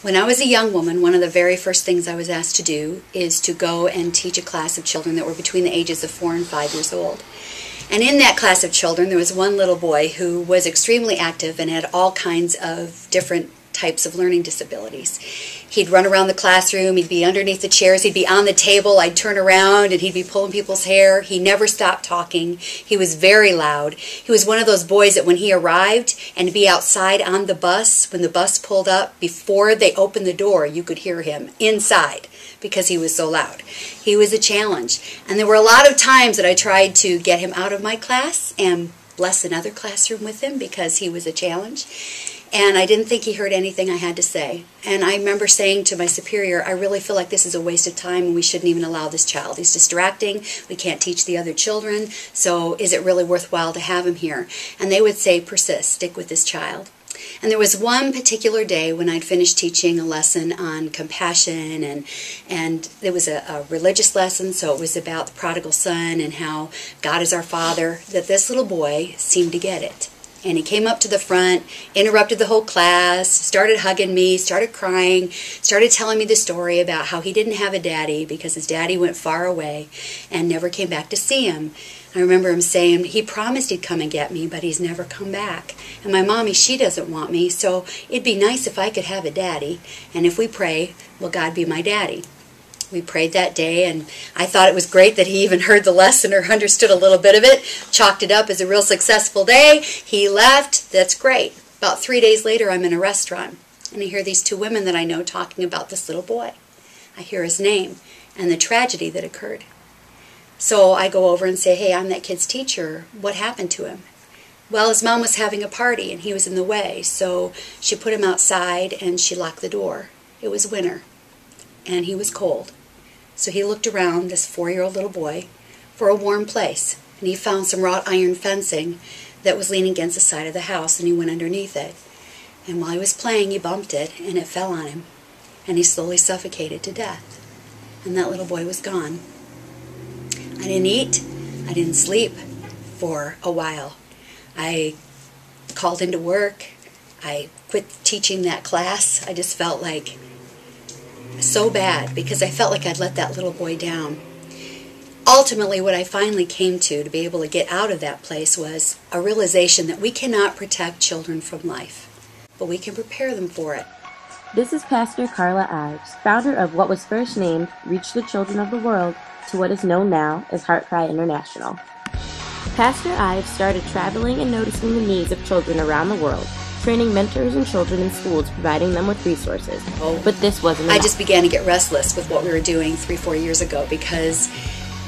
When I was a young woman, one of the very first things I was asked to do is to go and teach a class of children that were between the ages of four and five years old. And in that class of children, there was one little boy who was extremely active and had all kinds of different types of learning disabilities. He'd run around the classroom, he'd be underneath the chairs, he'd be on the table, I'd turn around and he'd be pulling people's hair. He never stopped talking. He was very loud. He was one of those boys that when he arrived and be outside on the bus, when the bus pulled up, before they opened the door, you could hear him inside because he was so loud. He was a challenge. And there were a lot of times that I tried to get him out of my class and bless another classroom with him because he was a challenge. And I didn't think he heard anything I had to say. And I remember saying to my superior, I really feel like this is a waste of time and we shouldn't even allow this child. He's distracting. We can't teach the other children. So is it really worthwhile to have him here? And they would say, persist, stick with this child. And there was one particular day when I'd finished teaching a lesson on compassion, and and it was a, a, religious lesson, so it was about the prodigal son and how God is our Father. That this little boy seemed to get it, and he came up to the front, interrupted the whole class, started hugging me, started crying, started telling me the story about how he didn't have a daddy because his daddy went far away and never came back to see him. I remember him saying he promised he'd come and get me, but he's never come back. And my mommy, she doesn't want me, so it'd be nice if I could have a daddy. And if we pray, will God be my daddy? We prayed that day, and I thought it was great that he even heard the lesson or understood a little bit of it, chalked it up as a real successful day. He left. That's great. About three days later, I'm in a restaurant, and I hear these two women that I know talking about this little boy. I hear his name and the tragedy that occurred. So I go over and say, Hey, I'm that kid's teacher. What happened to him? Well, his mom was having a party and he was in the way, so she put him outside and she locked the door. It was winter and he was cold. So he looked around, this four year old little boy, for a warm place, and he found some wrought iron fencing that was leaning against the side of the house, and he went underneath it. And while he was playing, he bumped it, and it fell on him, and he slowly suffocated to death. And that little boy was gone. I didn't eat, I didn't sleep for a while. I called into work, I quit teaching that class. I just felt like so bad because I felt like I'd let that little boy down. Ultimately, what I finally came to to be able to get out of that place was a realization that we cannot protect children from life, but we can prepare them for it. This is Pastor Carla Ives, founder of what was first named Reach the Children of the World to what is known now as HeartCry International. Pastor Ives started traveling and noticing the needs of children around the world training mentors and children in schools, providing them with resources. Oh, but this wasn't. Enough. I just began to get restless with what we were doing three, four years ago because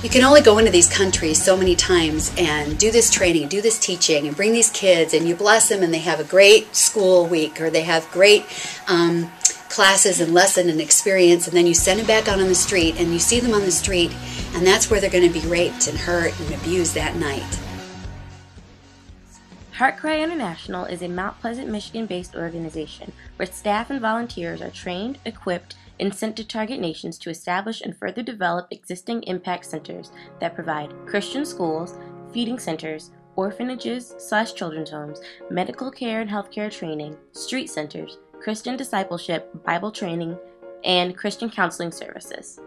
you can only go into these countries so many times and do this training, do this teaching, and bring these kids, and you bless them, and they have a great school week, or they have great. Um, classes and lesson and experience and then you send them back out on the street and you see them on the street and that's where they're going to be raped and hurt and abused that night HeartCry International is a Mount Pleasant, Michigan based organization where staff and volunteers are trained, equipped, and sent to target nations to establish and further develop existing impact centers that provide Christian schools, feeding centers, orphanages slash children's homes, medical care and healthcare training, street centers, Christian discipleship, Bible training, and Christian counseling services.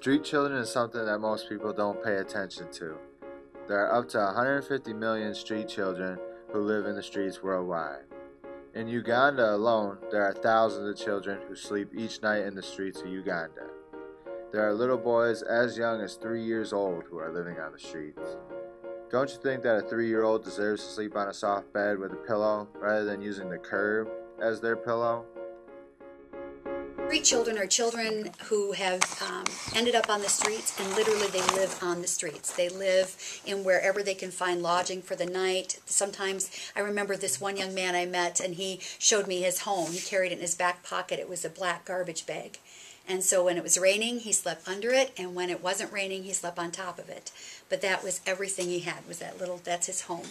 Street children is something that most people don't pay attention to. There are up to 150 million street children who live in the streets worldwide. In Uganda alone, there are thousands of children who sleep each night in the streets of Uganda. There are little boys as young as three years old who are living on the streets. Don't you think that a three year old deserves to sleep on a soft bed with a pillow rather than using the curb as their pillow? Street children are children who have um, ended up on the streets and literally they live on the streets. They live in wherever they can find lodging for the night. Sometimes I remember this one young man I met and he showed me his home. He carried it in his back pocket. It was a black garbage bag And so when it was raining, he slept under it, and when it wasn't raining, he slept on top of it. But that was everything he had, was that little, that's his home.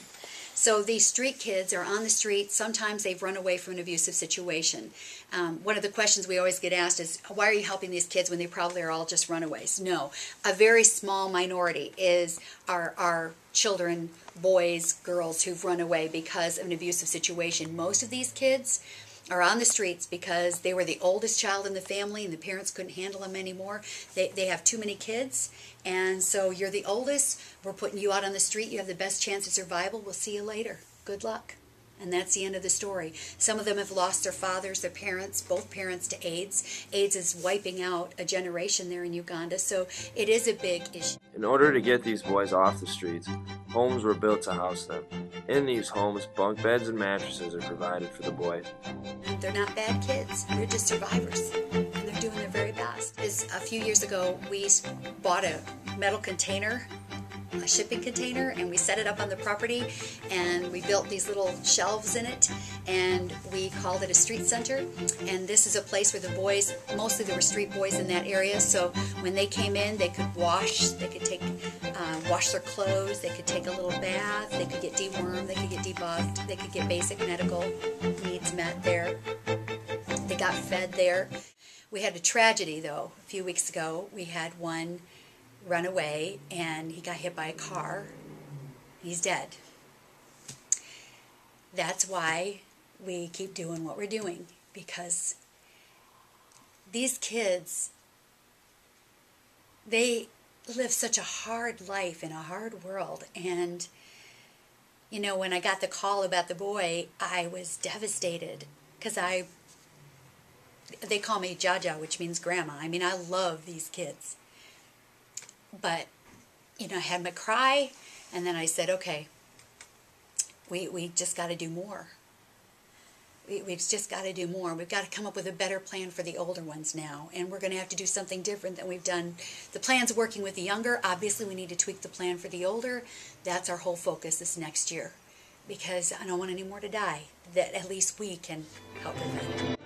So these street kids are on the street. Sometimes they've run away from an abusive situation. Um, one of the questions we always get asked is, why are you helping these kids when they probably are all just runaways? No, a very small minority is our, our children, boys, girls who've run away because of an abusive situation. Most of these kids are on the streets because they were the oldest child in the family and the parents couldn't handle them anymore. They, they have too many kids, and so you're the oldest. We're putting you out on the street. You have the best chance of survival. We'll see you later. Good luck. And that's the end of the story. Some of them have lost their fathers, their parents, both parents to AIDS. AIDS is wiping out a generation there in Uganda, so it is a big issue. In order to get these boys off the streets, homes were built to house them. In these homes, bunk beds and mattresses are provided for the boys. They're not bad kids, they're just survivors, and they're doing their very best. Is a few years ago, we bought a metal container a shipping container and we set it up on the property and we built these little shelves in it and we called it a street center and this is a place where the boys mostly there were street boys in that area so when they came in they could wash they could take uh, wash their clothes. They could take a little bath. They could get dewormed. They could get debugged they could get basic medical needs met there. They got fed there. We had a tragedy though. A few weeks ago we had one run away and he got hit by a car. He's dead. That's why we keep doing what we're doing because these kids they live such a hard life in a hard world and you know when I got the call about the boy I was devastated because I they call me Jaja which means grandma. I mean I love these kids but you know, I had my cry, and then I said, okay, we we just got to do more. We, we've just got to do more. We've got to come up with a better plan for the older ones now, and we're going to have to do something different than we've done. The plan's working with the younger. Obviously, we need to tweak the plan for the older. That's our whole focus this next year, because I don't want any more to die. That at least we can help prevent.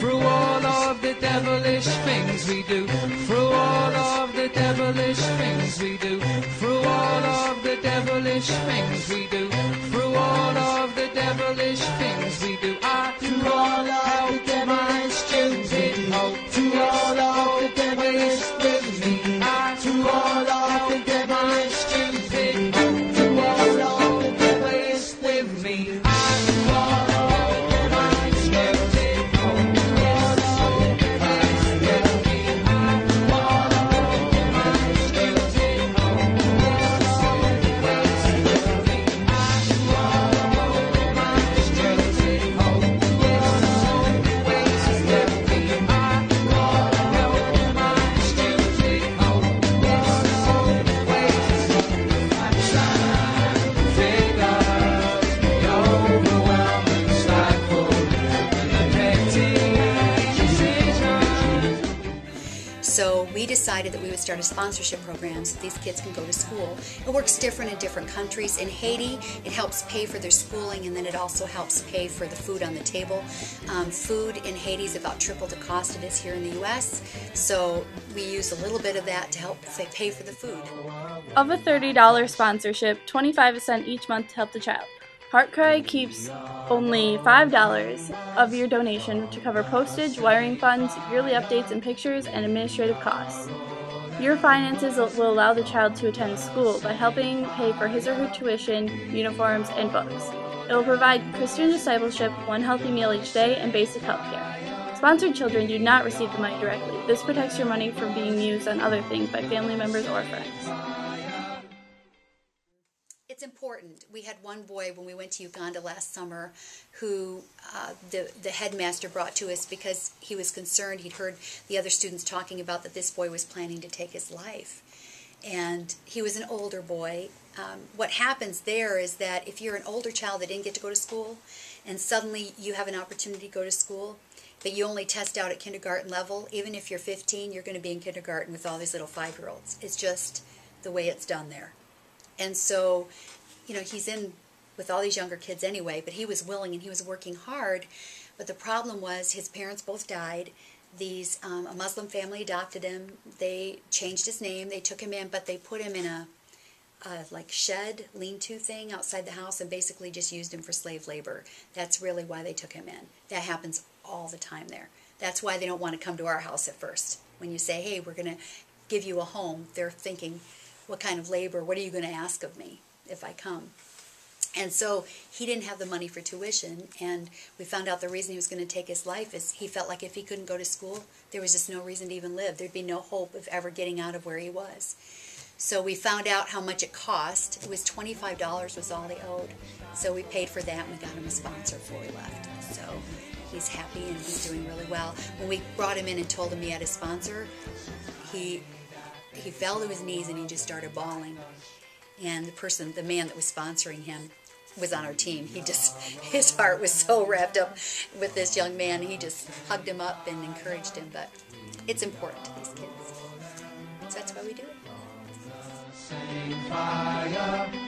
Through all of the devilish things we do, through all of the devilish things we do, through all of the devilish things we do, devilish things we do. Ah, I do all of the my stupid hope, to all of the devilish with me. I do ah, all of the devilish stupid hope, to all of the devilish with me. Do decided that we would start a sponsorship program so these kids can go to school. It works different in different countries. In Haiti, it helps pay for their schooling and then it also helps pay for the food on the table. Um, food in Haiti is about triple the cost it is here in the U.S. So we use a little bit of that to help say, pay for the food. Of a $30 sponsorship, 25 is sent each month to help the child. HeartCry keeps only $5 of your donation to cover postage, wiring funds, yearly updates and pictures, and administrative costs. Your finances will allow the child to attend school by helping pay for his or her tuition, uniforms, and books. It will provide Christian discipleship, one healthy meal each day, and basic health care. Sponsored children do not receive the money directly. This protects your money from being used on other things by family members or friends. Important. We had one boy when we went to Uganda last summer who uh, the, the headmaster brought to us because he was concerned. He'd heard the other students talking about that this boy was planning to take his life. And he was an older boy. Um, what happens there is that if you're an older child that didn't get to go to school and suddenly you have an opportunity to go to school, but you only test out at kindergarten level, even if you're 15, you're going to be in kindergarten with all these little five year olds. It's just the way it's done there. And so, you know, he's in with all these younger kids anyway, but he was willing and he was working hard. But the problem was his parents both died. these um, a Muslim family adopted him. They changed his name. They took him in, but they put him in a, a like shed lean-to thing outside the house and basically just used him for slave labor. That's really why they took him in. That happens all the time there. That's why they don't want to come to our house at first. When you say, "Hey, we're going to give you a home," they're thinking, "What kind of labor? What are you going to ask of me if I come?" And so he didn't have the money for tuition, and we found out the reason he was going to take his life is he felt like if he couldn't go to school, there was just no reason to even live. There'd be no hope of ever getting out of where he was. So we found out how much it cost. It was $25 was all he owed. So we paid for that and we got him a sponsor before we left. So he's happy and he's doing really well. When we brought him in and told him he had a sponsor, he he fell to his knees and he just started bawling and the person, the man that was sponsoring him, was on our team. He just, his heart was so wrapped up with this young man. He just hugged him up and encouraged him. But it's important to these kids. So that's why we do it.